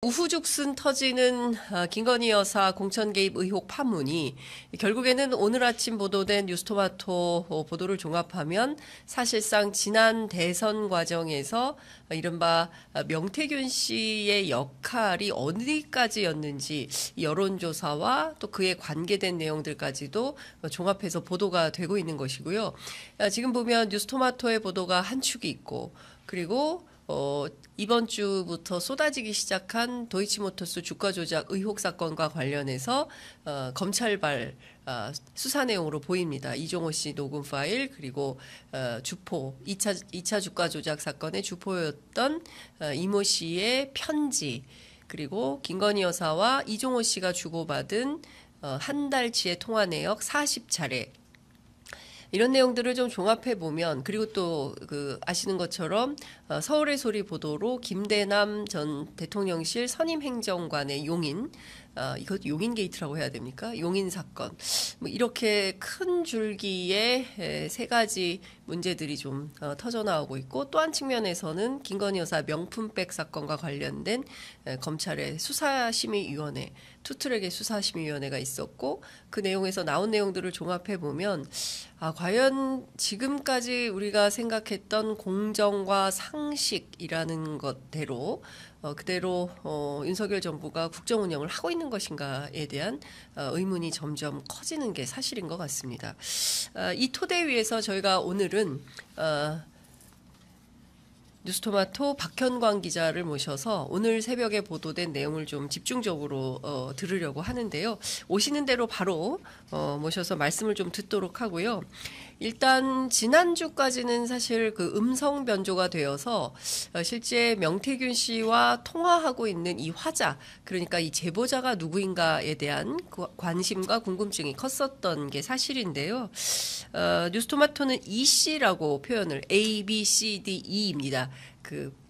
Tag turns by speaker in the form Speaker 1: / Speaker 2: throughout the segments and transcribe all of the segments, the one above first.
Speaker 1: 우후죽순 터지는 아, 김건희 여사 공천 개입 의혹 파문이 결국에는 오늘 아침 보도된 뉴스토마토 어, 보도를 종합하면 사실상 지난 대선 과정에서 이른바 명태균 씨의 역할이 어디까지였는지 여론조사와 또 그에 관계된 내용들까지도 종합해서 보도가 되고 있는 것이고요. 아, 지금 보면 뉴스토마토의 보도가 한 축이 있고 그리고 어, 이번 주부터 쏟아지기 시작한 도이치모터스 주가 조작 의혹 사건과 관련해서 어, 검찰발 어, 수사 내용으로 보입니다. 이종호 씨 녹음 파일 그리고 어, 주포 2차 2차 주가 조작 사건의 주포였던 어, 이모 씨의 편지 그리고 김건희 여사와 이종호 씨가 주고받은 어, 한 달치의 통화 내역 40차례 이런 내용들을 좀 종합해 보면 그리고 또 그 아시는 것처럼 어, 서울의 소리 보도로 김대남 전 대통령실 선임 행정관의 용인 어, 이것 용인 게이트라고 해야 됩니까? 용인 사건. 뭐 이렇게 큰 줄기에 세 가지 문제들이 좀 어, 터져 나오고 있고 또 한 측면에서는 김건희 여사 명품백 사건과 관련된 에, 검찰의 수사심의위원회 투트랙의 수사심의위원회가 있었고 그 내용에서 나온 내용들을 종합해 보면 아 과연 지금까지 우리가 생각했던 공정과 상식이라는 것대로 어, 그대로 어, 윤석열 정부가 국정 운영을 하고 있는 것인가에 대한 어, 의문이 점점 커지는 게 사실인 것 같습니다. 어, 이 토대 위에서 저희가 오늘은 어, 뉴스토마토 박현광 기자를 모셔서 오늘 새벽에 보도된 내용을 좀 집중적으로 어, 들으려고 하는데요. 오시는 대로 바로 어, 모셔서 말씀을 좀 듣도록 하고요. 일단 지난주까지는 사실 그 음성 변조가 되어서 어, 실제 명태균 씨와 통화하고 있는 이 화자 그러니까 이 제보자가 누구인가에 대한 그 관심과 궁금증이 컸었던 게 사실인데요. 어, 뉴스토마토는 이 씨라고 표현을 A, B, C, D, E입니다. 그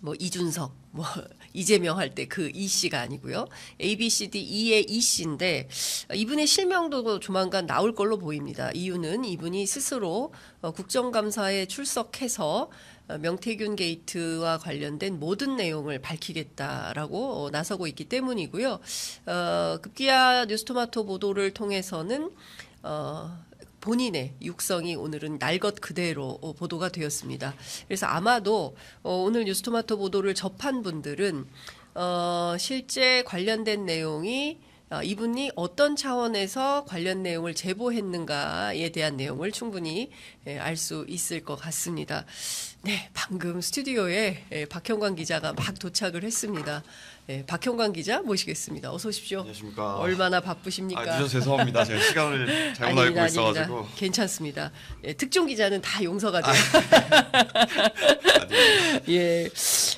Speaker 1: 뭐 이준석, 뭐 이재명 할 때 그 이 씨가 아니고요. A, B, C, D, E의 이 씨인데 이분의 실명도 조만간 나올 걸로 보입니다. 이유는 이분이 스스로 어, 국정감사에 출석해서 어, 명태균 게이트와 관련된 모든 내용을 밝히겠다라고 어, 나서고 있기 때문이고요. 어, 급기야 뉴스토마토 보도를 통해서는 어, 본인의 육성이 오늘은 날 것 그대로 어, 보도가 되었습니다. 그래서 아마도 어, 오늘 뉴스토마토 보도를 접한 분들은 어, 실제 관련된 내용이 어, 이분이 어떤 차원에서 관련 내용을 제보했는가에 대한 내용을 충분히 예, 알수 있을 것 같습니다. 네, 방금 스튜디오에 예, 박형관 기자가 막 도착을 했습니다. 예, 박형관 기자 모시겠습니다. 어서 오십시오.
Speaker 2: 안녕하십니까.
Speaker 1: 얼마나 바쁘십니까?
Speaker 2: 아, 늦어서 죄송합니다. 제가 시간을 잘못 알고. 있어가지고.
Speaker 1: 괜찮습니다. 예, 특종 기자는 다 용서가 돼요.
Speaker 2: 아니,
Speaker 1: 예.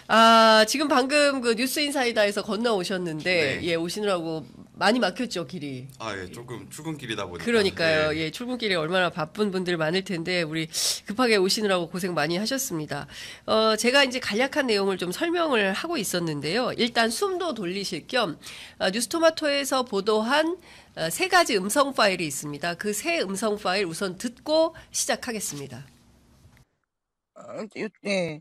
Speaker 1: 아, 지금 방금 그 뉴스 인사이다에서 건너오셨는데,
Speaker 2: 네.
Speaker 1: 예, 오시느라고 많이 막혔죠, 길이.
Speaker 2: 아, 예, 조금 출근길이다 보니까.
Speaker 1: 그러니까요.
Speaker 2: 네.
Speaker 1: 예, 출근길에 얼마나 바쁜 분들 많을 텐데, 우리 급하게 오시느라고 고생 많이 하셨습니다. 어, 제가 이제 간략한 내용을 좀 설명을 하고 있었는데요. 일단 숨도 돌리실 겸, 어, 뉴스토마토에서 보도한 어, 세 가지 음성 파일이 있습니다. 그 세 음성 파일 우선 듣고 시작하겠습니다.
Speaker 3: 어, 요- 네.
Speaker 4: 예.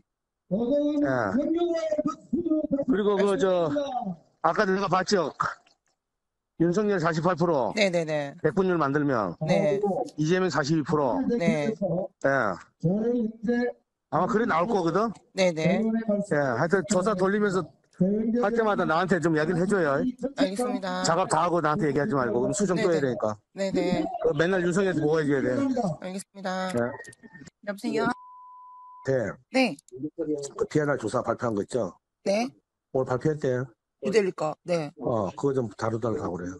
Speaker 4: 그리고 그 저 아까 내가 봤죠. 윤석열 48%,
Speaker 3: 네네네.
Speaker 4: 백분율 만들면
Speaker 3: 네.
Speaker 4: 이재명 42%.
Speaker 3: 네.
Speaker 4: 예. 아마 그래 나올 거거든.
Speaker 3: 네네.
Speaker 4: 예. 하여튼 조사 돌리면서 할 때마다 나한테 좀 이야기를 해줘요.
Speaker 3: 알겠습니다.
Speaker 4: 작업 다 하고 나한테 얘기하지 말고 그럼 수정 또 해야
Speaker 3: 네네.
Speaker 4: 되니까.
Speaker 3: 네네.
Speaker 4: 그 맨날 윤석열한테 뭐 해줘야 돼.
Speaker 3: 알겠습니다.
Speaker 4: 네.
Speaker 3: 여보세요?
Speaker 4: 네.
Speaker 3: 네.
Speaker 4: 그 PNR 조사 발표한 거 있죠.
Speaker 3: 네.
Speaker 4: 오늘 발표했대요.
Speaker 3: 유델리 거. 네.
Speaker 4: 어, 그거 좀 다루달라고 그래요.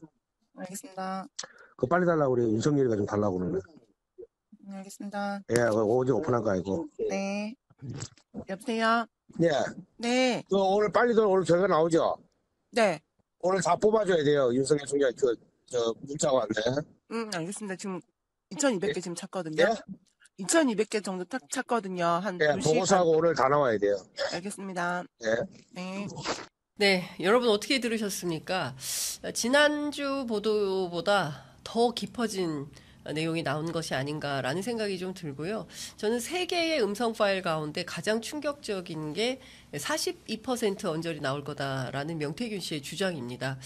Speaker 3: 알겠습니다.
Speaker 4: 그거 빨리 달라고 그래요. 윤석열이가 좀 달라고 그러네.
Speaker 3: 음, 알겠습니다.
Speaker 4: 예, 그거 어제 오픈한 거 아니고.
Speaker 3: 네. 여보세요?
Speaker 4: 예.
Speaker 3: 네.
Speaker 4: 그 오늘 빨리 들 오늘 결과 나오죠.
Speaker 3: 네.
Speaker 4: 오늘 다 뽑아줘야 돼요. 윤석열 총장 그, 저, 문자가 왔네.
Speaker 3: 음, 알겠습니다. 지금 2200개 지금 찾거든요.
Speaker 4: 예?
Speaker 3: 2200개 정도 탁 찾거든요. 한
Speaker 4: 예,
Speaker 3: 2시
Speaker 4: 보고서하고 오늘 다 나와야 돼요.
Speaker 3: 알겠습니다.
Speaker 4: 예.
Speaker 3: 네.
Speaker 1: 네, 여러분 어떻게 들으셨습니까? 어, 지난주 보도보다 더 깊어진 내용이 나온 것이 아닌가라는 생각이 좀 들고요. 저는 세 개의 음성 파일 가운데 가장 충격적인 게 42% 언저리 나올 거다라는 명태균 씨의 주장입니다.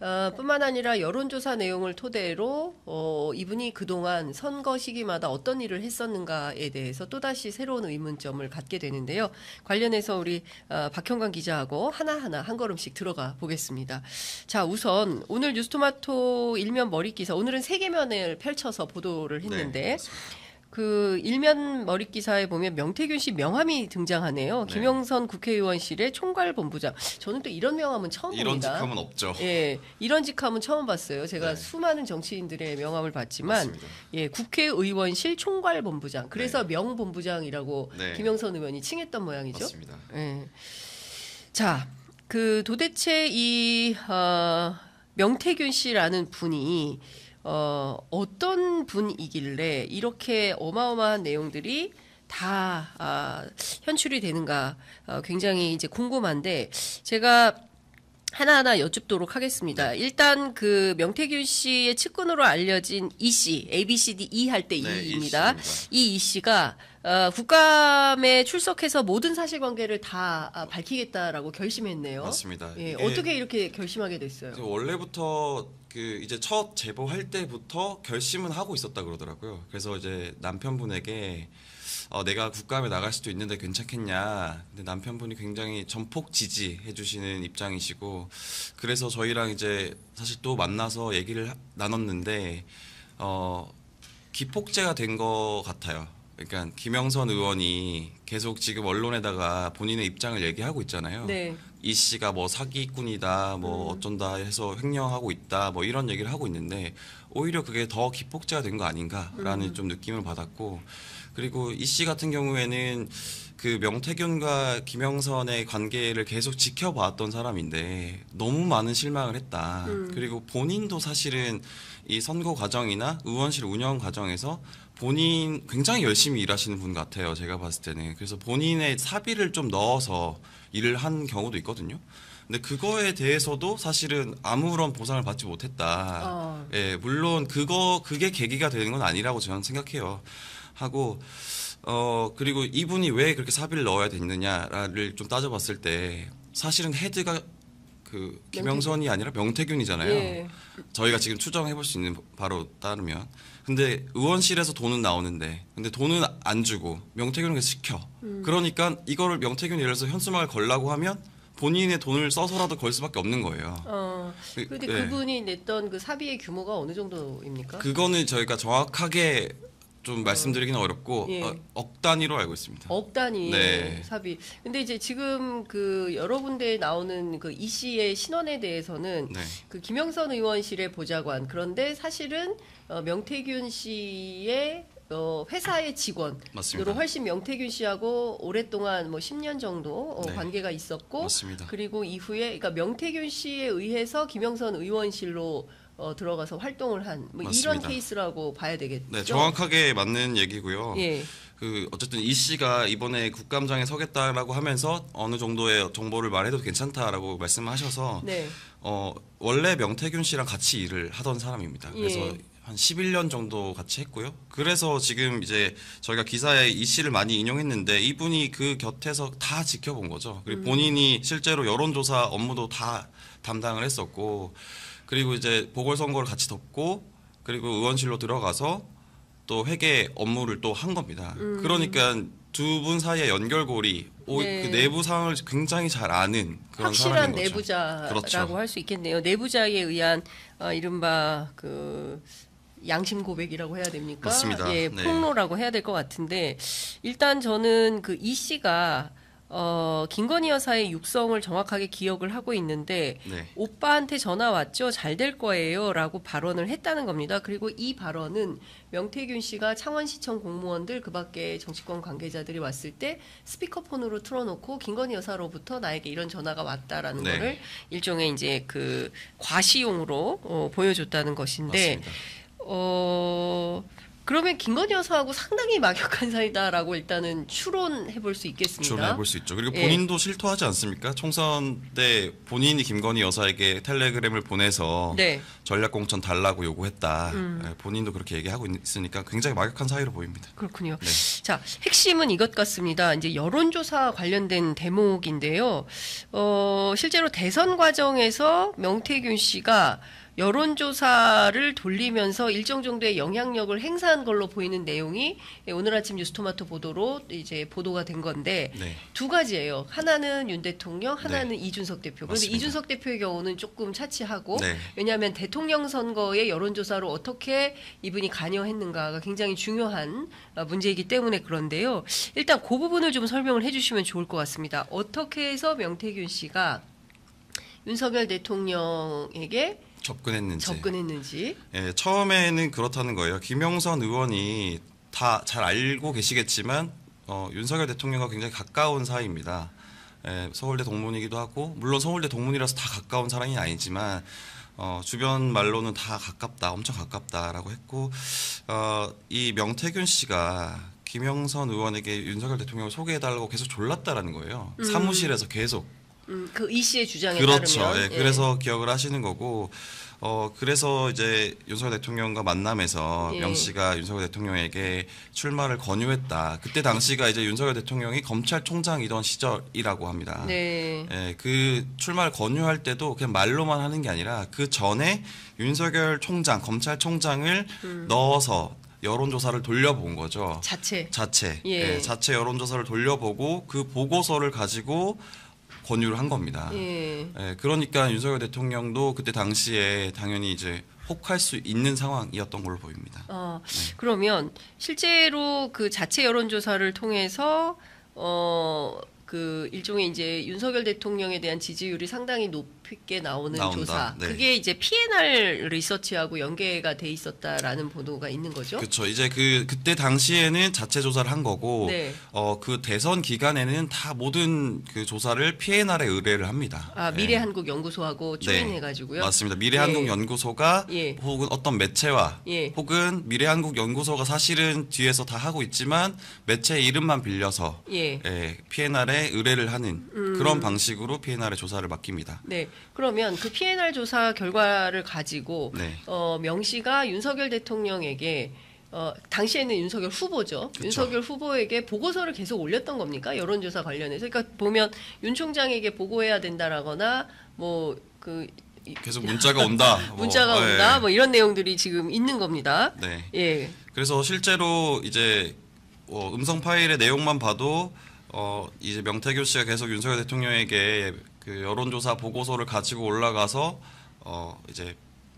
Speaker 1: 어, 뿐만 아니라 여론조사 내용을 토대로 어, 이분이 그동안 선거 시기마다 어떤 일을 했었는가에 대해서 또다시 새로운 의문점을 갖게 되는데요. 관련해서 우리 어, 박형관 기자하고 하나하나 한 걸음씩 들어가 보겠습니다. 자, 우선 오늘 뉴스토마토 일면 머리 기사 오늘은 세 개면을 펼쳐서 보도를 했는데
Speaker 2: 네.
Speaker 1: 그 일면 머리 기사에 보면 명태균 씨 명함이 등장하네요.
Speaker 2: 네.
Speaker 1: 김영선 국회의원실의 총괄 본부장. 저는 또 이런 명함은 처음
Speaker 2: 이런
Speaker 1: 봅니다.
Speaker 2: 직함은 없죠.
Speaker 1: 예, 이런 직함은 처음 봤어요. 제가
Speaker 2: 네.
Speaker 1: 수많은 정치인들의 명함을 봤지만,
Speaker 2: 맞습니다.
Speaker 1: 예, 국회의원실 총괄 본부장. 그래서 명본부장이라고
Speaker 2: 네.
Speaker 1: 김영선 의원이 칭했던 모양이죠.
Speaker 2: 맞습니다.
Speaker 1: 예. 자, 그 도대체 이 어, 명태균 씨라는 분이 어, 어떤 분이길래 이렇게 어마어마한 내용들이 다 아, 현출이 되는가 어, 굉장히 이제 궁금한데 제가 하나하나 여쭙도록 하겠습니다. 일단 그 명태균 씨의 측근으로 알려진 이 씨, A, B, C, D, E 할때
Speaker 2: 네,
Speaker 1: 이입니다.
Speaker 2: 이 씨입니다.
Speaker 1: 이이 씨가 어, 국감에 출석해서 모든 사실관계를 다 아, 밝히겠다라고 결심했네요.
Speaker 2: 맞습니다.
Speaker 1: 예, 어떻게 이렇게 결심하게 됐어요?
Speaker 2: 그 원래부터 그 이제 첫 제보할 때부터 결심은 하고 있었다 그러더라고요. 그래서 이제 남편분에게 어, 내가 국감에 나갈 수도 있는데 괜찮겠냐. 근데 남편분이 굉장히 전폭 지지해 주시는 입장이시고 그래서 저희랑 이제 사실 또 만나서 얘기를 하- 나눴는데 어 기폭제가 된 것 같아요. 그러니까 김영선 의원이 계속 지금 언론에다가 본인의 입장을 얘기하고 있잖아요.
Speaker 1: 네.
Speaker 2: 이 씨가 뭐 사기꾼이다, 뭐
Speaker 1: 음.
Speaker 2: 어쩐다 해서 횡령하고 있다, 뭐 이런 얘기를 하고 있는데 오히려 그게 더 기폭제가 된 거 아닌가라는
Speaker 1: 음.
Speaker 2: 좀 느낌을 받았고 그리고 이 씨 같은 경우에는 그 명태균과 김영선의 관계를 계속 지켜봤던 사람인데 너무 많은 실망을 했다.
Speaker 1: 음.
Speaker 2: 그리고 본인도 사실은 이 선거 과정이나 의원실 운영 과정에서 본인 굉장히 열심히 일하시는 분 같아요. 제가 봤을 때는. 그래서 본인의 사비를 좀 넣어서 일을 한 경우도 있거든요. 근데 그거에 대해서도 사실은 아무런 보상을 받지 못했다.
Speaker 1: 어.
Speaker 2: 예, 물론 그거 그게 계기가 되는 건 아니라고 저는 생각해요. 하고 어 그리고 이분이 왜 그렇게 사비를 넣어야 됐느냐를 좀 따져봤을 때 사실은 헤드가 그 김영선이 아니라 명태균이잖아요.
Speaker 1: 예.
Speaker 2: 저희가 지금 추정해 볼 수 있는 바로 따르면 근데 의원실에서 돈은 나오는데 근데 돈은 안 주고 명태균은 계속 시켜
Speaker 1: 음.
Speaker 2: 그러니까 이거를 명태균이 예를 들어서 현수막을 걸라고 하면 본인의 돈을 써서라도 걸 수밖에 없는 거예요.
Speaker 1: 어.
Speaker 2: 그-
Speaker 1: 근데
Speaker 2: 네.
Speaker 1: 그분이 냈던 그 사비의 규모가 어느 정도입니까?
Speaker 2: 그거는 저희가 정확하게 좀 말씀드리기는 어렵고
Speaker 1: 예.
Speaker 2: 어, 억 단위로 알고 있습니다.
Speaker 1: 억 단위
Speaker 2: 네.
Speaker 1: 사비. 근데 이제 지금 그 여러 군데에 나오는 그 이 씨의 신원에 대해서는
Speaker 2: 네.
Speaker 1: 그 김영선 의원실의 보좌관 그런데 사실은 어, 명태균 씨의 어, 회사의 직원으로
Speaker 2: 맞습니다.
Speaker 1: 훨씬 명태균 씨하고 오랫동안 뭐 10년 정도 어,
Speaker 2: 네.
Speaker 1: 관계가 있었고
Speaker 2: 맞습니다.
Speaker 1: 그리고 이후에 그러니까 명태균 씨에 의해서 김영선 의원실로 어, 들어가서 활동을 한 뭐 이런
Speaker 2: 맞습니다.
Speaker 1: 케이스라고 봐야 되겠죠.
Speaker 2: 네, 정확하게 맞는 얘기고요.
Speaker 1: 예.
Speaker 2: 그 어쨌든 이 씨가 이번에 국감장에 서겠다라고 하면서 어느 정도의 정보를 말해도 괜찮다라고 말씀하셔서
Speaker 1: 네.
Speaker 2: 어 원래 명태균 씨랑 같이 일을 하던 사람입니다. 그래서
Speaker 1: 예.
Speaker 2: 한 11년 정도 같이 했고요. 그래서 지금 이제 저희가 기사에 이 씨를 많이 인용했는데 이분이 그 곁에서 다 지켜본 거죠. 그리고 본인이 실제로 여론조사 업무도 다 담당을 했었고 그리고 이제 보궐선거를 같이 덮고 그리고 의원실로 들어가서 또 회계 업무를 또 한 겁니다. 그러니까 두 분 사이의 연결고리, 오,
Speaker 1: 네.
Speaker 2: 그 내부 상황을 굉장히 잘 아는 그런
Speaker 1: 확실한. 내부자라고
Speaker 2: 그렇죠.
Speaker 1: 할수 있겠네요. 내부자에 의한 어, 이른바 그 양심 고백이라고 해야 됩니까?
Speaker 2: 맞습니다.
Speaker 1: 예,
Speaker 2: 네.
Speaker 1: 폭로라고 해야 될 것 같은데 일단 저는 그 이 씨가 어, 김건희 여사의 육성을 정확하게 기억을 하고 있는데
Speaker 2: 네.
Speaker 1: 오빠한테 전화 왔죠. 잘 될 거예요라고 발언을 했다는 겁니다. 그리고 이 발언은 명태균 씨가 창원시청 공무원들 그밖에 정치권 관계자들이 왔을 때 스피커폰으로 틀어놓고 김건희 여사로부터 나에게 이런 전화가 왔다라는
Speaker 2: 네.
Speaker 1: 거를 일종의 이제 그 과시용으로 어, 보여줬다는 것인데
Speaker 2: 맞습니다.
Speaker 1: 어 그러면 김건희 여사하고 상당히 막역한 사이다라고 일단은 추론해 볼 수 있겠습니다.
Speaker 2: 추론해 볼 수 있죠. 그리고
Speaker 1: 예.
Speaker 2: 본인도 실토하지 않습니까? 총선 때 본인이 김건희 여사에게 텔레그램을 보내서
Speaker 1: 네.
Speaker 2: 전략 공천 달라고 요구했다.
Speaker 1: 음.
Speaker 2: 예, 본인도 그렇게 얘기하고 있으니까 굉장히 막역한 사이로 보입니다.
Speaker 1: 그렇군요.
Speaker 2: 네.
Speaker 1: 자, 핵심은 이것 같습니다. 이제 여론조사 관련된 대목인데요. 어, 실제로 대선 과정에서 명태균 씨가 여론조사를 돌리면서 일정 정도의 영향력을 행사한 걸로 보이는 내용이 오늘 아침 뉴스토마토 보도로 이제 보도가 된 건데
Speaker 2: 네.
Speaker 1: 두 가지예요. 하나는 윤 대통령, 하나는 이준석 대표. 그런데
Speaker 2: 맞습니다.
Speaker 1: 이준석 대표의 경우는 조금 차치하고
Speaker 2: 네.
Speaker 1: 왜냐하면 대통령 선거의 여론조사로 어떻게 이분이 관여했는가가 굉장히 중요한 어, 문제이기 때문에 그런데요. 일단 그 부분을 좀 설명을 해주시면 좋을 것 같습니다. 어떻게 해서 명태균 씨가 윤석열 대통령에게
Speaker 2: 접근했는지.
Speaker 1: 접근했는지.
Speaker 2: 예, 처음에는 그렇다는 거예요. 김영선 의원이 다 잘 알고 계시겠지만 어, 윤석열 대통령과 굉장히 가까운 사이입니다. 예, 서울대 동문이기도 하고 물론 서울대 동문이라서 다 가까운 사람이 아니지만 어, 주변 말로는 다 가깝다, 엄청 가깝다라고 했고 어, 이 명태균 씨가 김영선 의원에게 윤석열 대통령을 소개해달라고 계속 졸랐다라는 거예요.
Speaker 1: 음.
Speaker 2: 사무실에서 계속
Speaker 1: 음, 그 이 씨의 주장에
Speaker 2: 그렇죠.
Speaker 1: 따르면
Speaker 2: 예, 그래서 기억을 하시는 거고, 어 그래서 이제 윤석열 대통령과 만남에서
Speaker 1: 예.
Speaker 2: 명 씨가 윤석열 대통령에게 출마를 권유했다. 그때 당시가 이제 윤석열 대통령이 검찰총장이던 시절이라고 합니다.
Speaker 1: 네.
Speaker 2: 예, 그 출마를 권유할 때도 그냥 말로만 하는 게 아니라 그 전에 윤석열 총장, 검찰총장을
Speaker 1: 음.
Speaker 2: 넣어서 여론조사를 돌려본 거죠.
Speaker 1: 자체.
Speaker 2: 자체,
Speaker 1: 예.
Speaker 2: 예, 자체 여론조사를 돌려보고 그 보고서를 가지고 권유를 한 겁니다.
Speaker 1: 예.
Speaker 2: 예, 그러니까 윤석열 대통령도 그때 당시에 당연히 이제 혹할 수 있는 상황이었던 걸로 보입니다.
Speaker 1: 어,
Speaker 2: 네.
Speaker 1: 그러면 실제로 그 자체 여론조사를 통해서 어, 그 일종의 이제 윤석열 대통령에 대한 지지율이 상당히 높게 나오는
Speaker 2: 나온다.
Speaker 1: 조사.
Speaker 2: 네.
Speaker 1: 그게 이제 PNR 리서치하고 연계가 돼 있었다라는 보도가 있는 거죠.
Speaker 2: 그렇죠. 이제 그 그때 당시에는 자체 조사를 한 거고,
Speaker 1: 네.
Speaker 2: 어그 대선 기간에는 다 모든 그 조사를 PNR에 의뢰를 합니다.
Speaker 1: 아,
Speaker 2: 예.
Speaker 1: 미래 한국 연구소하고
Speaker 2: 네.
Speaker 1: 조인해 가지고요.
Speaker 2: 맞습니다. 미래 한국 연구소가
Speaker 1: 예.
Speaker 2: 혹은 어떤 매체와
Speaker 1: 예.
Speaker 2: 혹은 미래 한국 연구소가 사실은 뒤에서 다 하고 있지만 매체 이름만 빌려서
Speaker 1: 예.
Speaker 2: 예, PNR에 의뢰를 하는
Speaker 1: 음.
Speaker 2: 그런 방식으로 PNR에 조사를 맡깁니다.
Speaker 1: 네. 그러면 그 PNR 조사 결과를 가지고
Speaker 2: 네.
Speaker 1: 어, 명 씨가 윤석열 대통령에게 어, 당시에는 윤석열 후보죠.
Speaker 2: 그쵸.
Speaker 1: 윤석열 후보에게 보고서를 계속 올렸던 겁니까? 여론조사 관련해서. 그러니까 보면 윤 총장에게 보고해야 된다라거나 뭐그
Speaker 2: 계속 문자가 온다. 뭐,
Speaker 1: 문자가
Speaker 2: 예.
Speaker 1: 온다. 뭐 이런 내용들이 지금 있는 겁니다.
Speaker 2: 네.
Speaker 1: 예.
Speaker 2: 그래서 실제로 이제 어, 음성 파일의 내용만 봐도 어, 이제 명태균 씨가 계속 윤석열 대통령에게 그 여론조사 보고서를 가지고 올라가서 어, 이제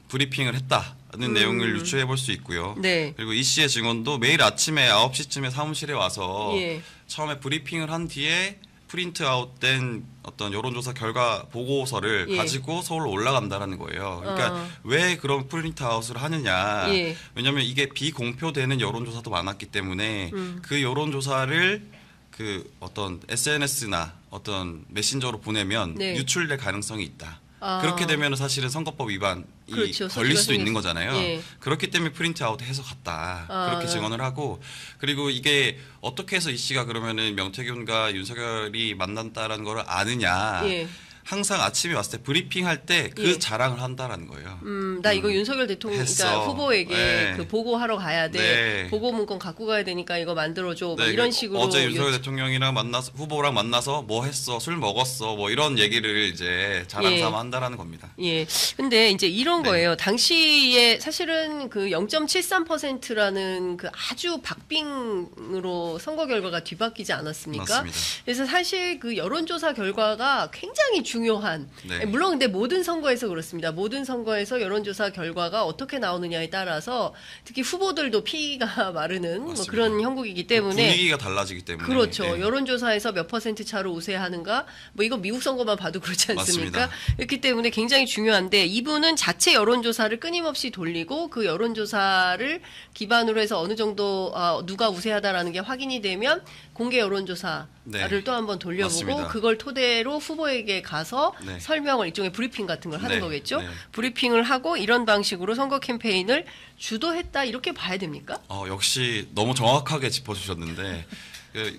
Speaker 2: 브리핑을 했다는 내용을 유추해 볼 수 있고요.
Speaker 1: 음. 네.
Speaker 2: 그리고 이 씨의 증언도 매일 아침에 9시쯤에 사무실에 와서
Speaker 1: 예.
Speaker 2: 처음에 브리핑을 한 뒤에 print out된 어떤 여론조사 결과 보고서를
Speaker 1: 예.
Speaker 2: 가지고 서울로 올라간다라는 거예요. 그러니까
Speaker 1: 어.
Speaker 2: 왜 그런 print out을 하느냐.
Speaker 1: 예.
Speaker 2: 왜냐하면 이게 비공표되는 여론조사도 많았기 때문에
Speaker 1: 음.
Speaker 2: 그 여론조사를 그 어떤 SNS나 어떤 메신저로 보내면
Speaker 1: 네.
Speaker 2: 유출될 가능성이 있다.
Speaker 1: 아.
Speaker 2: 그렇게 되면 사실은 선거법 위반이
Speaker 1: 그렇죠.
Speaker 2: 걸릴 수도 있는 거잖아요.
Speaker 1: 예.
Speaker 2: 그렇기 때문에 print out 해서 갔다.
Speaker 1: 아,
Speaker 2: 그렇게
Speaker 1: 네.
Speaker 2: 증언을 하고 그리고 이게 어떻게 해서 이 씨가 그러면은 명태균과 윤석열이 만났다라는 걸 아느냐.
Speaker 1: 예.
Speaker 2: 항상 아침에 왔을 때 브리핑 할 때그
Speaker 1: 예.
Speaker 2: 자랑을 한다라는 거예요.
Speaker 1: 음, 나 이거 윤석열 대통령, 그러니까. 후보에게
Speaker 2: 네.
Speaker 1: 그 보고하러 가야 돼.
Speaker 2: 네.
Speaker 1: 보고 문건 갖고 가야 되니까 이거 만들어 줘. 뭐
Speaker 2: 네,
Speaker 1: 이런
Speaker 2: 그
Speaker 1: 식으로.
Speaker 2: 어제 윤석열 대통령이랑 만나서 후보랑 만나서 뭐 했어 술 먹었어 뭐 이런 얘기를 이제 자랑
Speaker 1: 예.
Speaker 2: 삼아 한다라는 겁니다.
Speaker 1: 예. 근데 이제 이런
Speaker 2: 네.
Speaker 1: 거예요. 당시에 사실은 그 0.73%라는 그 아주 박빙으로 선거 결과가 뒤바뀌지 않았습니까?
Speaker 2: 맞습니다.
Speaker 1: 그래서 사실 그 여론조사 결과가 굉장히 중요한.
Speaker 2: 네.
Speaker 1: 물론 근데 모든 선거에서 그렇습니다. 모든 선거에서 여론조사 결과가 어떻게 나오느냐에 따라서 특히 후보들도 피가 마르는 뭐. 그런 형국이기 때문에
Speaker 2: 분위기가 달라지기 때문에
Speaker 1: 그렇죠.
Speaker 2: 예.
Speaker 1: 여론조사에서 몇 퍼센트 차로 우세하는가? 뭐 이거 미국 선거만 봐도 그렇지 않습니까?
Speaker 2: 맞습니다.
Speaker 1: 그렇기 때문에 굉장히 중요한데 이분은 자체 여론조사를 끊임없이 돌리고 그 여론조사를 기반으로 해서 어느 정도 아, 누가 우세하다라는 게 확인이 되면 공개 여론조사를
Speaker 2: 네.
Speaker 1: 또 한번 돌려보고
Speaker 2: 맞습니다.
Speaker 1: 그걸 토대로 후보에게 가서
Speaker 2: 네.
Speaker 1: 설명을 일종의 브리핑 같은 걸 하는
Speaker 2: 네,
Speaker 1: 거겠죠.
Speaker 2: 네.
Speaker 1: 브리핑을 하고 이런 방식으로 선거 캠페인을 주도했다 이렇게 봐야 됩니까?
Speaker 2: 어, 역시 너무 정확하게 짚어주셨는데 그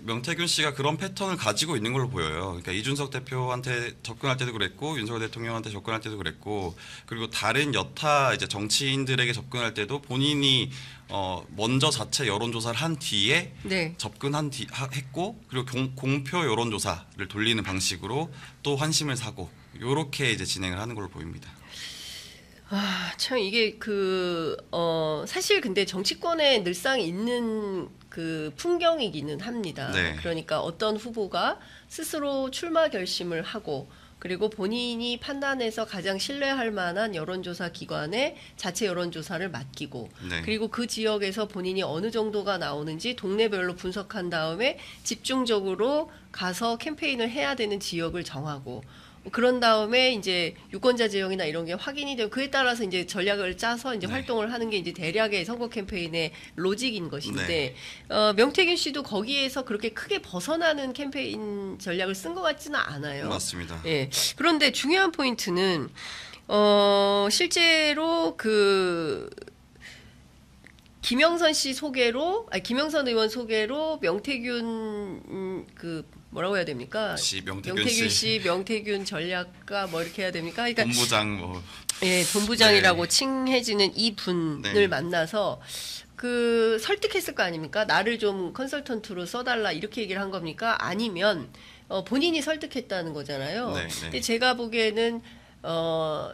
Speaker 2: 명태균 씨가 그런 패턴을 가지고 있는 걸로 보여요. 그러니까 이준석 대표한테 접근할 때도 그랬고 윤석열 대통령한테 접근할 때도 그랬고 그리고 다른 여타 이제 정치인들에게 접근할 때도 본인이 어, 먼저 자체 여론조사를 한 뒤에
Speaker 1: 네.
Speaker 2: 접근한 뒤 하- 했고 그리고 공, 공표 여론조사를 돌리는 방식으로 또 환심을 사고 요렇게 이제 진행을 하는 걸로 보입니다.
Speaker 1: 아, 참 이게 그 어, 사실 근데 정치권에 늘상 있는 그 풍경이기는 합니다.
Speaker 2: 네.
Speaker 1: 그러니까 어떤 후보가 스스로 출마 결심을 하고 그리고 본인이 판단해서 가장 신뢰할 만한 여론조사 기관에 자체 여론조사를 맡기고
Speaker 2: 네.
Speaker 1: 그리고 그 지역에서 본인이 어느 정도가 나오는지 동네별로 분석한 다음에 집중적으로 가서 캠페인을 해야 되는 지역을 정하고 그런 다음에 이제 유권자 지형이나 이런 게 확인이 되고 그에 따라서 이제 전략을 짜서 이제
Speaker 2: 네.
Speaker 1: 활동을 하는 게 이제 대략의 선거 캠페인의 로직인 것인데
Speaker 2: 네.
Speaker 1: 어, 명태균 씨도 거기에서 그렇게 크게 벗어나는 캠페인 전략을 쓴 것 같지는 않아요.
Speaker 2: 맞습니다.
Speaker 1: 예. 그런데 중요한 포인트는 어 실제로 그 김영선 씨 소개로 아니 김영선 의원 소개로 명태균 음, 그 뭐라고 해야 됩니까?
Speaker 2: 씨, 명태균
Speaker 1: 명태균
Speaker 2: 씨.
Speaker 1: 씨, 명태균 전략가 뭐 이렇게 해야 됩니까? 그러니까
Speaker 2: 본부장 뭐
Speaker 1: 예, 본부장이라고
Speaker 2: 네.
Speaker 1: 칭해지는 이 분을
Speaker 2: 네.
Speaker 1: 만나서 그 설득했을 거 아닙니까? 나를 좀 컨설턴트로 써달라 이렇게 얘기를 한 겁니까? 아니면 어, 본인이 설득했다는 거잖아요.
Speaker 2: 네, 네.
Speaker 1: 근데 제가 보기에는 어,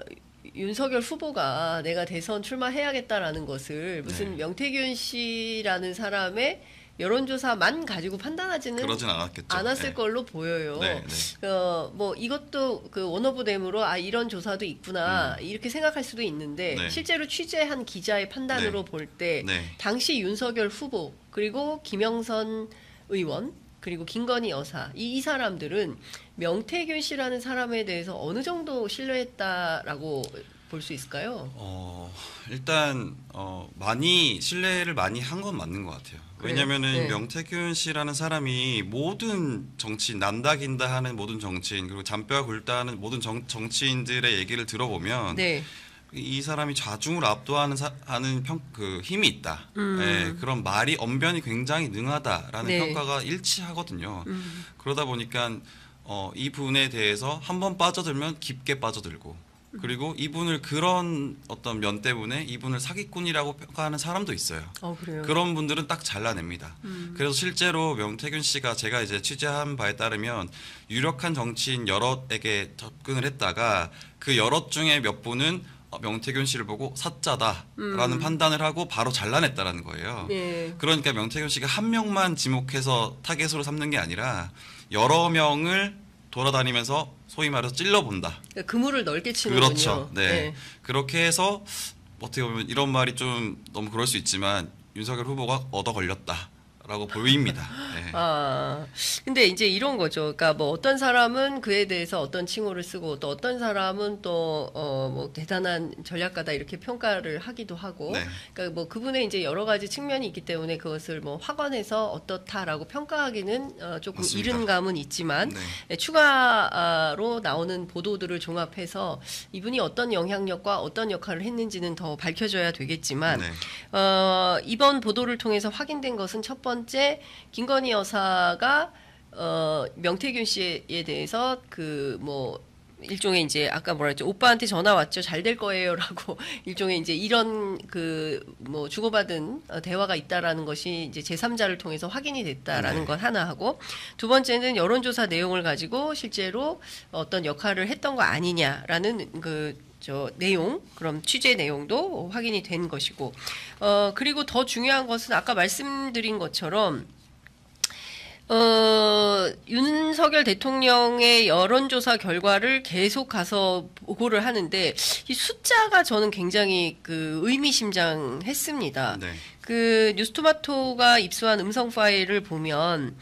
Speaker 1: 윤석열 후보가 내가 대선 출마해야겠다라는 것을 무슨
Speaker 2: 네.
Speaker 1: 명태균 씨라는 사람의 여론조사만 가지고 판단하지는
Speaker 2: 그러진 않았겠죠.
Speaker 1: 않았을
Speaker 2: 네.
Speaker 1: 걸로 보여요.
Speaker 2: 네, 네.
Speaker 1: 어, 뭐 이것도 그 원어브댐으로 아 이런 조사도 있구나 이렇게 생각할 수도 있는데
Speaker 2: 음. 네.
Speaker 1: 실제로 취재한 기자의 판단으로 볼때
Speaker 2: 네.
Speaker 1: 당시 윤석열 후보 그리고 김영선 의원 그리고 김건희 여사 이, 이 사람들은 명태균 씨라는 사람에 대해서 어느 정도 신뢰했다라고 볼 수 있을까요?
Speaker 2: 어, 일단 어, 많이 신뢰를 많이 한 건 맞는 것 같아요. 왜냐면은
Speaker 1: 네.
Speaker 2: 명태균 씨라는 사람이 모든 정치인 난다긴다 하는 모든 정치인 그리고 잔뼈가 굵다 하는 모든 정, 정치인들의 얘기를 들어보면
Speaker 1: 네.
Speaker 2: 이 사람이 좌중을 압도하는 사, 하는 평, 그 힘이 있다.
Speaker 1: 음.
Speaker 2: 예, 그런 말이 언변이 굉장히 능하다라는
Speaker 1: 네.
Speaker 2: 평가가 일치하거든요.
Speaker 1: 음.
Speaker 2: 그러다 보니까 어, 이 분에 대해서 한 번 빠져들면 깊게 빠져들고 그리고 이분을 그런 어떤 면 때문에 이분을 사기꾼이라고 평가하는 사람도 있어요.
Speaker 1: 어.
Speaker 2: 그런 분들은 딱 잘라냅니다.
Speaker 1: 음.
Speaker 2: 그래서 실제로 명태균 씨가 제가 이제 취재한 바에 따르면 유력한 정치인 여럿에게 접근을 했다가 그 여럿 중에 몇 분은 어, 명태균 씨를 보고 사자다라는
Speaker 1: 음.
Speaker 2: 판단을 하고 바로 잘라냈다라는 거예요.
Speaker 1: 네.
Speaker 2: 그러니까 명태균 씨가 한 명만 지목해서 타겟으로 삼는 게 아니라 여러 명을 돌아다니면서 소위 말해서 찔러본다.
Speaker 1: 그러니까 그물을 넓게 치는군요.
Speaker 2: 그렇죠. 네. 그렇게 해서 어떻게 보면 이런 말이 좀 너무 그럴 수 있지만 윤석열 후보가 얻어 걸렸다 라고 보입니다. 네.
Speaker 1: 아, 근데 이제 이런 거죠. 그러니까 뭐 어떤 사람은 그에 대해서 어떤 칭호를 쓰고 또 어떤 사람은 또, 어, 뭐 대단한 전략가다 이렇게 평가를 하기도 하고.
Speaker 2: 네.
Speaker 1: 그러니까 뭐 그분의 이제 여러 가지 측면이 있기 때문에 그것을 뭐 확언해서 어떻다라고 평가하기는 어, 조금
Speaker 2: 맞습니다.
Speaker 1: 이른 감은 있지만
Speaker 2: 네.
Speaker 1: 네, 추가로 나오는 보도들을 종합해서 이분이 어떤 영향력과 어떤 역할을 했는지는 더 밝혀져야 되겠지만
Speaker 2: 네.
Speaker 1: 어, 이번 보도를 통해서 확인된 것은 첫 번째 김건희 여사가 어, 명태균 씨에 대해서 그 뭐 일종의 이제 아까 뭐라 했죠 오빠한테 전화 왔죠 잘 될 거예요라고 일종의 이제 이런 그 뭐 주고받은 어, 대화가 있다라는 것이 이제 제3자를 통해서 확인이 됐다라는
Speaker 2: 네.
Speaker 1: 건 하나 하고 두 번째는 여론조사 내용을 가지고 실제로 어떤 역할을 했던 거 아니냐라는 그저 내용 그럼 취재 내용도 확인이 된 것이고 어 그리고 더 중요한 것은 아까 말씀드린 것처럼 어, 윤석열 대통령의 여론조사 결과를 계속 가서 보고를 하는데 이 숫자가 저는 굉장히 그 의미심장했습니다.
Speaker 2: 네.
Speaker 1: 그 뉴스토마토가 입수한 음성 파일을 보면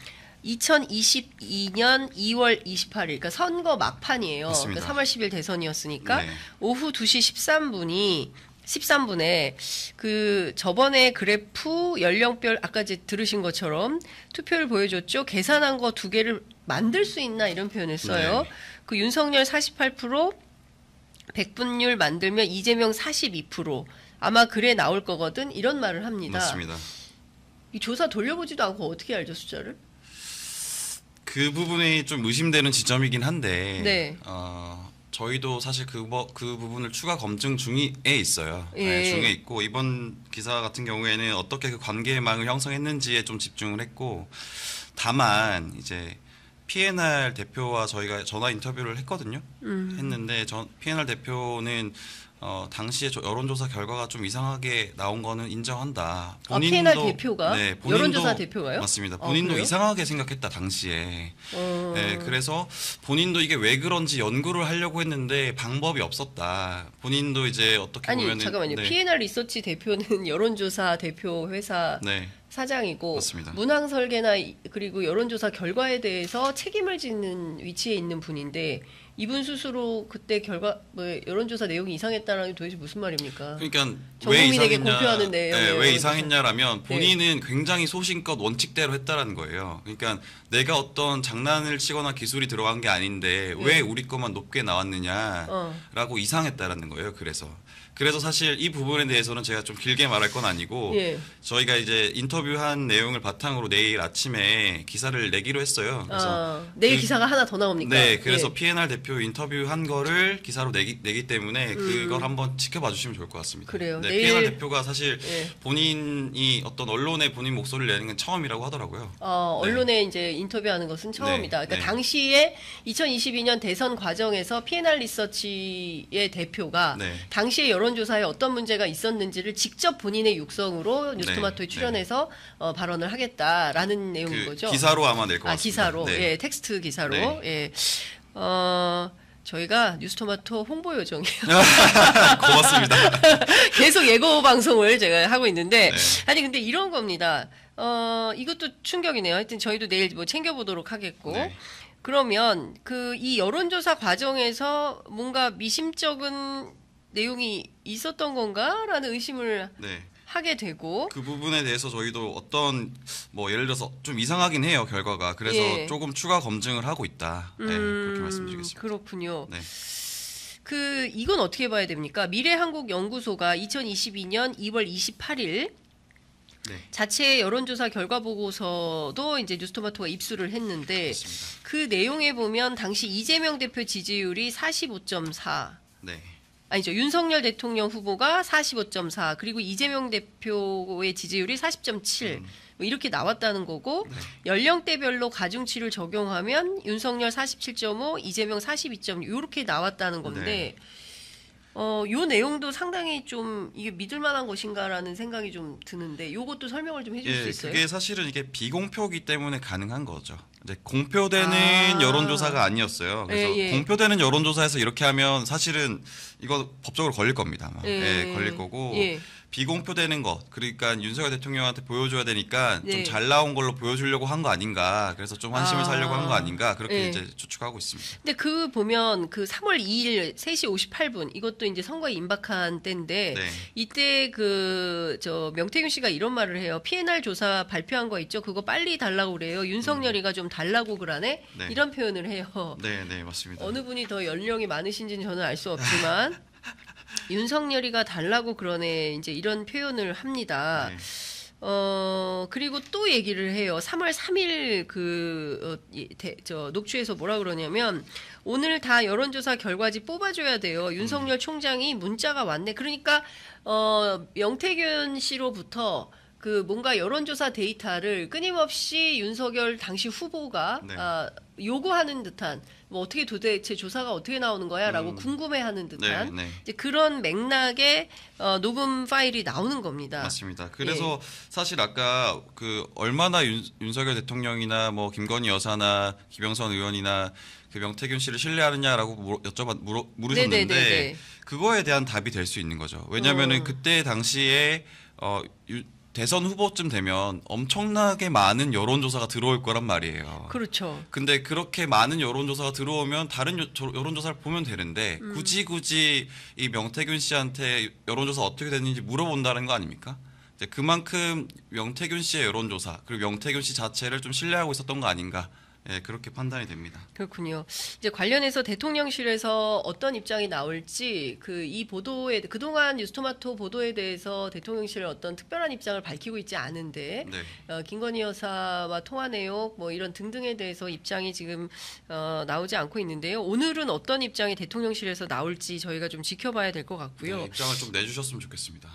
Speaker 1: 2022년 2월 28일, 그러니까 선거 막판이에요.
Speaker 2: 맞습니다.
Speaker 1: 그러니까 3월 10일 대선이었으니까
Speaker 2: 네.
Speaker 1: 오후 2시 13분이 13분에 그 저번에 그래프 연령별 아까 이제 들으신 것처럼 투표를 보여줬죠. 계산한 거 두 개를 만들 수 있나 이런 표현을 써요.
Speaker 2: 네.
Speaker 1: 그 윤석열 48%, 백분율 만들면 이재명 42% 아마 그래 나올 거거든 이런 말을 합니다.
Speaker 2: 맞습니다.
Speaker 1: 이 조사 돌려보지도 않고 어떻게 알죠 숫자를?
Speaker 2: 그 부분이 좀 의심되는 지점이긴 한데
Speaker 1: 네.
Speaker 2: 어, 저희도 사실 그, 뭐, 그 부분을 추가 검증 중에 있어요.
Speaker 1: 예.
Speaker 2: 네, 중에 있고 이번 기사 같은 경우에는 어떻게 그 관계망을 형성했는지에 좀 집중을 했고 다만 이제 PNR 대표와 저희가 전화 인터뷰를 했거든요.
Speaker 1: 음.
Speaker 2: 했는데 전 PNR 대표는 어, 당시에 저 여론조사 결과가 좀 이상하게 나온 거는 인정한다.
Speaker 1: 아, PNR 대표가?
Speaker 2: 네, 본인도
Speaker 1: 여론조사 대표가요?
Speaker 2: 맞습니다.
Speaker 1: 아,
Speaker 2: 본인도
Speaker 1: 그래요?
Speaker 2: 이상하게 생각했다 당시에.
Speaker 1: 어,
Speaker 2: 네, 그래서 본인도 이게 왜 그런지 연구를 하려고 했는데 방법이 없었다. 본인도 이제 어떻게
Speaker 1: 아니
Speaker 2: 보면
Speaker 1: 잠깐만요. PNR 리서치 대표는 여론조사 대표 회사
Speaker 2: 네,
Speaker 1: 사장이고
Speaker 2: 맞습니다.
Speaker 1: 문항 설계나 이- 그리고 여론조사 결과에 대해서 책임을 짓는 위치에 있는 분인데 이분 스스로 그때 결과 뭐 여론조사 내용이 이상했다라는 게 도대체 무슨 말입니까?
Speaker 2: 그러니까 전왜 이상했냐? 네, 왜 이상했냐라면
Speaker 1: 네.
Speaker 2: 본인은 굉장히 소신껏 원칙대로 했다라는 거예요. 그러니까 내가 어떤 장난을 치거나 기술이 들어간 게 아닌데 왜
Speaker 1: 네.
Speaker 2: 우리 것만 높게 나왔느냐라고
Speaker 1: 어.
Speaker 2: 이상했다라는 거예요. 그래서 그래서 사실 이 부분에 대해서는 제가 좀 길게 말할 건 아니고
Speaker 1: 예.
Speaker 2: 저희가 이제 인터뷰한 내용을 바탕으로 내일 아침에 기사를 내기로 했어요. 그래서
Speaker 1: 아, 내일
Speaker 2: 그-
Speaker 1: 기사가 하나 더 나옵니까?
Speaker 2: 네, 그래서
Speaker 1: 예.
Speaker 2: PNR 대표 인터뷰한 거를 기사로 내기, 내기 때문에 그걸
Speaker 1: 음.
Speaker 2: 한번 지켜봐 주시면 좋을 것 같습니다.
Speaker 1: 그래요.
Speaker 2: 네, PNR 대표가 사실
Speaker 1: 예.
Speaker 2: 본인이 어떤 언론에 본인 목소리를 내는 건 처음이라고 하더라고요.
Speaker 1: 어, 언론에 이제 인터뷰하는 것은 처음이다.
Speaker 2: 네,
Speaker 1: 그러니까
Speaker 2: 네.
Speaker 1: 당시에 2022년 대선 과정에서 PNR 리서치의 대표가
Speaker 2: 네.
Speaker 1: 당시에 여 론조사에 어떤 문제가 있었는지를 직접 본인의 육성으로 뉴스토마토에
Speaker 2: 네,
Speaker 1: 출연해서 어, 발언을 하겠다라는 내용인
Speaker 2: 그
Speaker 1: 거죠.
Speaker 2: 기사로 아마 낼것
Speaker 1: 아,
Speaker 2: 같습니다.
Speaker 1: 기사로.
Speaker 2: 네.
Speaker 1: 예, 텍스트 기사로.
Speaker 2: 네.
Speaker 1: 예. 어, 저희가 뉴스토마토 홍보 요정이에요.
Speaker 2: 고맙습니다.
Speaker 1: 계속 예고 방송을 제가 하고 있는데
Speaker 2: 네.
Speaker 1: 아니 근데 이런 겁니다. 어 이것도 충격이네요. 하여튼 저희도 내일 뭐 챙겨보도록 하겠고
Speaker 2: 네.
Speaker 1: 그러면 그 이 여론조사 과정에서 뭔가 미심쩍은 내용이 있었던 건가라는 의심을
Speaker 2: 네.
Speaker 1: 하게 되고
Speaker 2: 그 부분에 대해서 저희도 어떤 뭐 예를 들어서 좀 이상하긴 해요 결과가 그래서
Speaker 1: 예.
Speaker 2: 조금 추가 검증을 하고 있다. 네, 그렇게 말씀드리겠습니다.
Speaker 1: 음, 그렇군요.
Speaker 2: 네.
Speaker 1: 그 이건 어떻게 봐야 됩니까? 미래한국연구소가 2022년 2월 28일
Speaker 2: 네.
Speaker 1: 자체 여론조사 결과 보고서도 이제 뉴스토마토가 입수를 했는데
Speaker 2: 그렇습니다.
Speaker 1: 그 내용에 보면 당시 이재명 대표 지지율이 45.4
Speaker 2: 네.
Speaker 1: 아니죠 윤석열 대통령 후보가 45.4 그리고 이재명 대표의 지지율이 40.7뭐 이렇게 나왔다는 거고
Speaker 2: 네.
Speaker 1: 연령대별로 가중치를 적용하면 윤석열 47.5 이재명 42.6 이렇게 나왔다는 건데
Speaker 2: 네.
Speaker 1: 어, 요 내용도 상당히 좀 이게 믿을 만한 것인가라는 생각이 좀 드는데 요것도 설명을 좀 해줄 수
Speaker 2: 예,
Speaker 1: 있어요?
Speaker 2: 그게 사실은 이게 비공표기 때문에 가능한 거죠. 이제 공표되는
Speaker 1: 아.
Speaker 2: 여론조사가 아니었어요. 그래서
Speaker 1: 예, 예.
Speaker 2: 공표되는 여론조사에서 이렇게 하면 사실은 이거 법적으로 걸릴 겁니다. 아마.
Speaker 1: 예.
Speaker 2: 예, 걸릴 거고
Speaker 1: 예.
Speaker 2: 비공표되는 것 그러니까 윤석열 대통령한테 보여줘야 되니까
Speaker 1: 네.
Speaker 2: 좀잘 나온 걸로 보여주려고 한 거 아닌가. 그래서 좀 환심을
Speaker 1: 아.
Speaker 2: 살려고 한 거 아닌가 그렇게
Speaker 1: 예.
Speaker 2: 이제 추측하고 있습니다.
Speaker 1: 근데 그 보면 그 3월 2일 3시 58분 이것도 이제 선거에 임박한 때인데
Speaker 2: 네.
Speaker 1: 이때 그 저 명태균 씨가 이런 말을 해요. PNR 조사 발표한 거 있죠? 그거 빨리 달라고 그래요. 윤석열이가 좀 달라고 그러네.
Speaker 2: 네.
Speaker 1: 이런 표현을 해요.
Speaker 2: 네, 네 맞습니다.
Speaker 1: 어느 분이 더 연령이 많으신지는 저는 알 수 없지만 윤석열이가 달라고 그러네. 이제 이런 표현을 합니다.
Speaker 2: 네.
Speaker 1: 어, 그리고 또 얘기를 해요. 3월 3일 그, 어, 녹취에서 뭐라 그러냐면, 오늘 다 여론조사 결과지 뽑아줘야 돼요. 윤석열 총장이 문자가 왔네. 그러니까, 어, 명태균 씨로부터 그 뭔가 여론조사 데이터를 끊임없이 윤석열 당시 후보가
Speaker 2: 네.
Speaker 1: 아, 요구하는 듯한 뭐 어떻게 도대체 조사가 어떻게 나오는 거야라고
Speaker 2: 음.
Speaker 1: 궁금해하는 듯한
Speaker 2: 네, 네.
Speaker 1: 이제 그런 맥락의 어, 녹음 파일이 나오는 겁니다.
Speaker 2: 맞습니다. 그래서 사실 아까 그 얼마나 윤, 윤석열 대통령이나 뭐 김건희 여사나 김영선 의원이나 그 명태균 씨를 신뢰하느냐라고 물어, 여쭤봐 물어, 물으셨는데
Speaker 1: 네네네네.
Speaker 2: 그거에 대한 답이 될 수 있는 거죠. 왜냐하면은
Speaker 1: 어.
Speaker 2: 그때 당시에 어, 유- 대선 후보쯤 되면 엄청나게 많은 여론조사가 들어올 거란 말이에요.
Speaker 1: 그렇죠.
Speaker 2: 근데 그렇게 많은 여론조사가 들어오면 다른 여, 저- 여론조사를 보면 되는데
Speaker 1: 음.
Speaker 2: 굳이 굳이 이 명태균 씨한테 여론조사 어떻게 됐는지 물어본다는 거 아닙니까? 그만큼 명태균 씨의 여론조사 그리고 명태균 씨 자체를 좀 신뢰하고 있었던 거 아닌가 예, 그렇게 판단이 됩니다.
Speaker 1: 그렇군요. 이제 관련해서 대통령실에서 어떤 입장이 나올지 그 이 보도에 그동안 뉴스토마토 보도에 대해서 대통령실 어떤 특별한 입장을 밝히고 있지 않은데
Speaker 2: 네.
Speaker 1: 어, 김건희 여사와 통화 내용 뭐 이런 등등에 대해서 입장이 지금 어, 나오지 않고 있는데요. 오늘은 어떤 입장이 대통령실에서 나올지 저희가 좀 지켜봐야 될 것 같고요.
Speaker 2: 네, 입장을 좀 내주셨으면 좋겠습니다.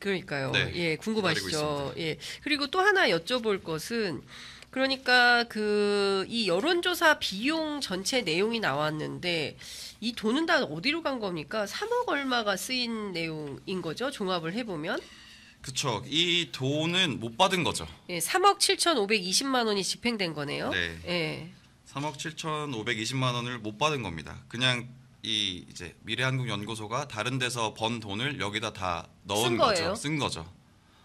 Speaker 1: 그러니까요.
Speaker 2: 네,
Speaker 1: 예, 궁금하시죠. 예. 그리고 또 하나 여쭤볼 것은 그러니까 그 이 여론조사 비용 전체 내용이 나왔는데 이 돈은 다 어디로 간 겁니까? 3억 얼마가 쓰인 내용인 거죠. 종합을 해보면
Speaker 2: 그쵸. 이 돈은 못 받은 거죠.
Speaker 1: 예, 3억 7,520만 원이 집행된 거네요.
Speaker 2: 네.
Speaker 1: 예.
Speaker 2: 3억 7,520만 원을 못 받은 겁니다. 그냥 이 이제 미래한국연구소가 다른 데서 번 돈을 여기다 다 넣은
Speaker 1: 쓴
Speaker 2: 거죠.
Speaker 1: 거예요?
Speaker 2: 쓴 거죠.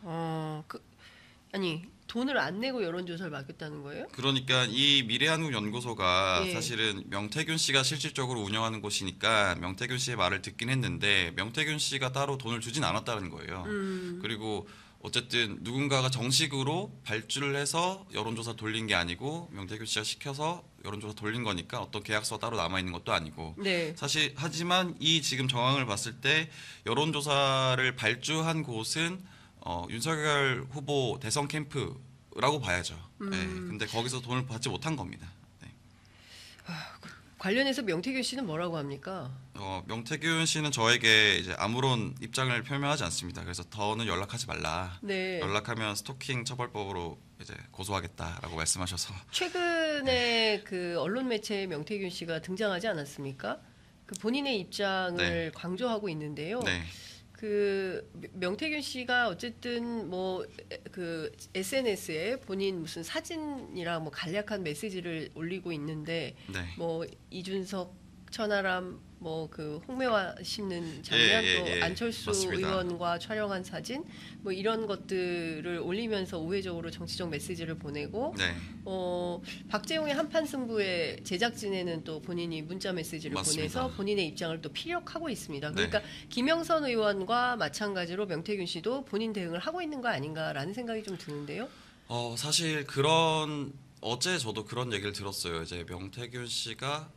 Speaker 1: 어, 그 아니 돈을 안 내고 여론조사를 맡겼다는 거예요?
Speaker 2: 그러니까 이 미래한국연구소가
Speaker 1: 예.
Speaker 2: 사실은 명태균 씨가 실질적으로 운영하는 곳이니까 명태균 씨의 말을 듣긴 했는데 명태균 씨가 따로 돈을 주진 않았다는 거예요.
Speaker 1: 음.
Speaker 2: 그리고 어쨌든 누군가가 정식으로 발주를 해서 여론조사 돌린 게 아니고 명태균 씨가 시켜서 여론조사 돌린 거니까 어떤 계약서가 따로 남아 있는 것도 아니고
Speaker 1: 네.
Speaker 2: 사실 하지만 이 지금 정황을 봤을 때 여론조사를 발주한 곳은 어, 윤석열 후보 대선 캠프라고 봐야죠.
Speaker 1: 음.
Speaker 2: 네, 근데 거기서 돈을 받지 못한 겁니다. 네.
Speaker 1: 관련해서 명태균 씨는 뭐라고 합니까?
Speaker 2: 어, 명태균 씨는 저에게 이제 아무런 입장을 표명하지 않습니다. 그래서 더는 연락하지 말라.
Speaker 1: 네.
Speaker 2: 연락하면 스토킹 처벌법으로 이제 고소하겠다라고 말씀하셔서
Speaker 1: 최근에 그 언론 매체에 명태균 씨가 등장하지 않았습니까? 그 본인의 입장을
Speaker 2: 네.
Speaker 1: 강조하고 있는데요.
Speaker 2: 네,
Speaker 1: 그 명태균 씨가 어쨌든 뭐 그 SNS에 본인 무슨 사진이랑 뭐 간략한 메시지를 올리고 있는데
Speaker 2: 네.
Speaker 1: 뭐 이준석 천하람 뭐 그 홍매화 심는 장면
Speaker 2: 예, 예,
Speaker 1: 또
Speaker 2: 예.
Speaker 1: 안철수
Speaker 2: 맞습니다.
Speaker 1: 의원과 촬영한 사진 뭐 이런 것들을 올리면서 우회적으로 정치적 메시지를 보내고
Speaker 2: 네,
Speaker 1: 어 박재용의 한판 승부의 제작진에는 또 본인이 문자 메시지를
Speaker 2: 맞습니다.
Speaker 1: 보내서 본인의 입장을 또 피력하고 있습니다.
Speaker 2: 네.
Speaker 1: 그러니까 김영선 의원과 마찬가지로 명태균 씨도 본인 대응을 하고 있는 거 아닌가라는 생각이 좀 드는데요.
Speaker 2: 어, 사실 그런 어제 저도 그런 얘기를 들었어요. 이제 명태균 씨가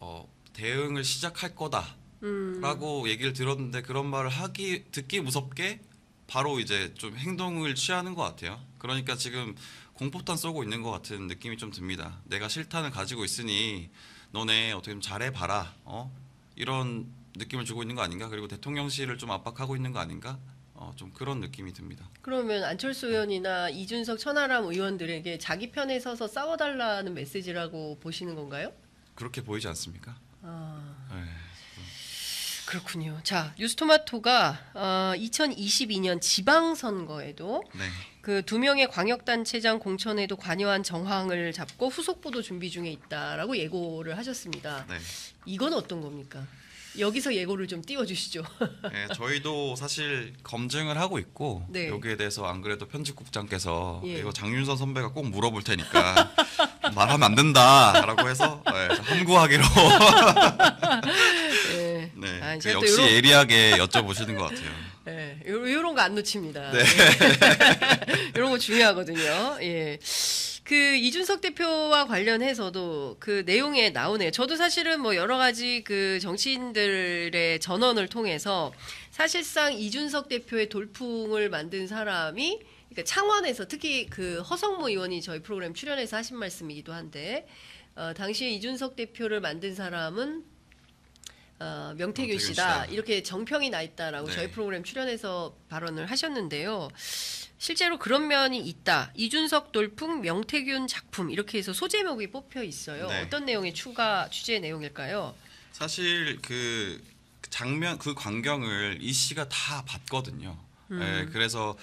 Speaker 2: 어, 대응을 시작할 거다라고
Speaker 1: 음,
Speaker 2: 얘기를 들었는데 그런 말을 하기 듣기 무섭게 바로 이제 좀 행동을 취하는 것 같아요. 그러니까 지금 공포탄 쏘고 있는 것 같은 느낌이 좀 듭니다. 내가 실탄을 가지고 있으니 너네 어떻게 좀 잘해봐라. 어? 이런 느낌을 주고 있는 거 아닌가? 그리고 대통령실을 좀 압박하고 있는 거 아닌가? 어, 좀 그런 느낌이 듭니다.
Speaker 1: 그러면 안철수 의원이나 이준석 천하람 의원들에게 자기 편에 서서 싸워달라는 메시지라고 보시는 건가요?
Speaker 2: 그렇게 보이지 않습니까?
Speaker 1: 아.
Speaker 2: 네.
Speaker 1: 그렇군요. 자, 뉴스토마토가 어, 2022년 지방선거에도
Speaker 2: 네.
Speaker 1: 그두 명의 광역단체장 공천에도 관여한 정황을 잡고 후속 보도 준비 중에 있다라고 예고를 하셨습니다.
Speaker 2: 네.
Speaker 1: 이건 어떤 겁니까? 여기서 예고를 좀 띄워주시죠.
Speaker 2: 네, 저희도 사실 검증을 하고 있고
Speaker 1: 네.
Speaker 2: 여기에 대해서 안 그래도 편집국장께서
Speaker 1: 예.
Speaker 2: 이거 장윤선 선배가 꼭 물어볼 테니까 말하면 안 된다라고 해서 네, 함구하기로
Speaker 1: 네.
Speaker 2: 네,
Speaker 1: 아,
Speaker 2: 그 역시
Speaker 1: 요런-
Speaker 2: 예리하게 여쭤보시는 것 같아요.
Speaker 1: 네, 요, 요런 거 안 놓칩니다.
Speaker 2: 네.
Speaker 1: 이런 거 중요하거든요. 예. 그 이준석 대표와 관련해서도 그 내용에 나오네요. 저도 사실은 뭐 여러 가지 그 정치인들의 전언을 통해서 사실상 이준석 대표의 돌풍을 만든 사람이 그러니까 창원에서 특히 그 허성모 의원이 저희 프로그램 출연해서 하신 말씀이기도 한데 어, 당시에 이준석 대표를 만든 사람은 어, 명태균
Speaker 2: 명태균
Speaker 1: 씨다.
Speaker 2: 씨다.
Speaker 1: 이렇게 정평이 나 있다라고
Speaker 2: 네.
Speaker 1: 저희 프로그램 출연해서 발언을 하셨는데요. 실제로 그런 면이 있다. 이준석 돌풍 명태균 작품 이렇게 해서 소제목이 뽑혀 있어요.
Speaker 2: 네.
Speaker 1: 어떤 내용의 추가 취재 내용일까요?
Speaker 2: 사실 그 장면 그 광경을 이 씨가 다 봤거든요.
Speaker 1: 음.
Speaker 2: 예, 그래서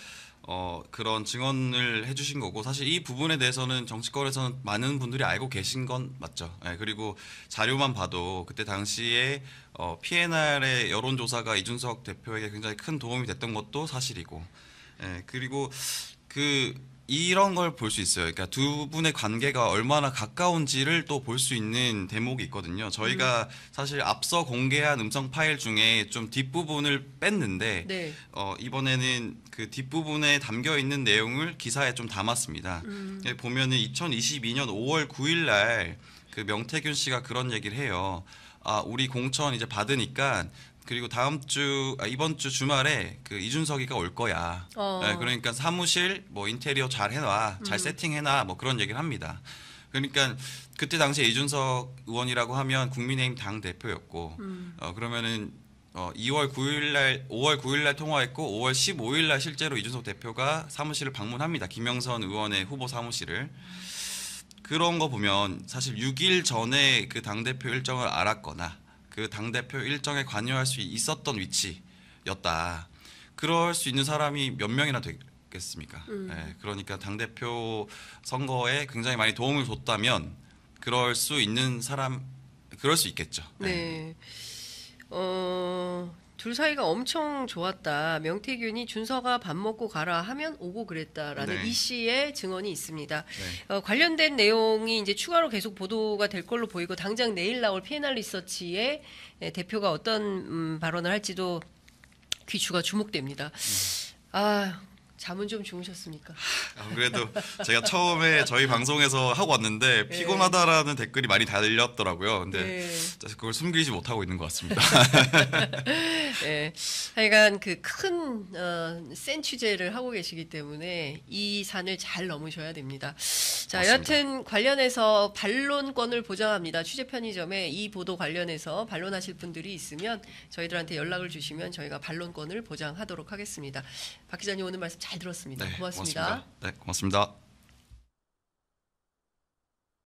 Speaker 2: 어, 그런 증언을 해주신 거고 사실 이 부분에 대해서는 정치권에서는 많은 분들이 알고 계신 건 맞죠. 예, 그리고 자료만 봐도 그때 당시에 어, PNR의 여론조사가 이준석 대표에게 굉장히 큰 도움이 됐던 것도 사실이고, 예, 그리고 그 이런 걸 볼 수 있어요. 그러니까 두 분의 관계가 얼마나 가까운지를 또 볼 수 있는 대목이 있거든요. 저희가 사실 앞서 공개한 음성 파일 중에 좀 뒷부분을 뺐는데
Speaker 1: 네.
Speaker 2: 어, 이번에는 그 뒷부분에 담겨 있는 내용을 기사에 좀 담았습니다.
Speaker 1: 음.
Speaker 2: 여기 보면은 2022년 5월 9일 날 그 명태균 씨가 그런 얘기를 해요. 아, 우리 공천 이제 받으니까 그리고 다음 주 아, 이번 주 주말에 그 이준석이가 올 거야.
Speaker 1: 어.
Speaker 2: 네, 그러니까 사무실 뭐 인테리어 잘 해놔, 잘 세팅해놔, 뭐 그런 얘기를 합니다. 그러니까 그때 당시에 이준석 의원이라고 하면 국민의힘 당 대표였고, 어, 그러면은 어, 2월 9일 날, 5월 9일 날 통화했고, 5월 15일 날 실제로 이준석 대표가 사무실을 방문합니다. 김영선 의원의 후보 사무실을. 그런 거 보면 사실 6일 전에 그 당대표 일정을 알았거나 그 당 대표 일정에 관여할 수 있었던 위치였다. 그럴 수 있는 사람이 몇 명이나 되겠습니까? 예, 그러니까 당 대표 선거에 굉장히 많이 도움을 줬다면 그럴 수 있는 사람, 그럴 수 있겠죠. 예.
Speaker 1: 네. 어, 둘 사이가 엄청 좋았다. 명태균이 준서가 밥 먹고 가라 하면 오고 그랬다라는
Speaker 2: 네.
Speaker 1: 이 씨의 증언이 있습니다.
Speaker 2: 네.
Speaker 1: 어, 관련된 내용이 이제 추가로 계속 보도가 될 걸로 보이고 당장 내일 나올 P&R 리서치의 예, 대표가 어떤 음, 발언을 할지도 귀추가 주목됩니다. 아, 잠은 좀 주무셨습니까?
Speaker 2: 아, 그래도 제가 처음에 저희 방송에서 하고 왔는데 피곤하다라는 댓글이 많이 달렸더라고요. 근데
Speaker 1: 네.
Speaker 2: 그걸 숨기지 못하고 있는 것 같습니다.
Speaker 1: 예, 하여간 그큰 어, 센 취재를 하고 계시기 때문에 이 산을 잘 넘으셔야 됩니다. 자,
Speaker 2: 맞습니다.
Speaker 1: 여하튼 관련해서 반론권을 보장합니다. 취재 편의점에 이 보도 관련해서 반론하실 분들이 있으면 저희들한테 연락을 주시면 저희가 반론권을 보장하도록 하겠습니다. 박 기자님 오늘 말씀 잘 들었습니다.
Speaker 2: 네,
Speaker 1: 고맙습니다.
Speaker 2: 고맙습니다. 네, 고맙습니다.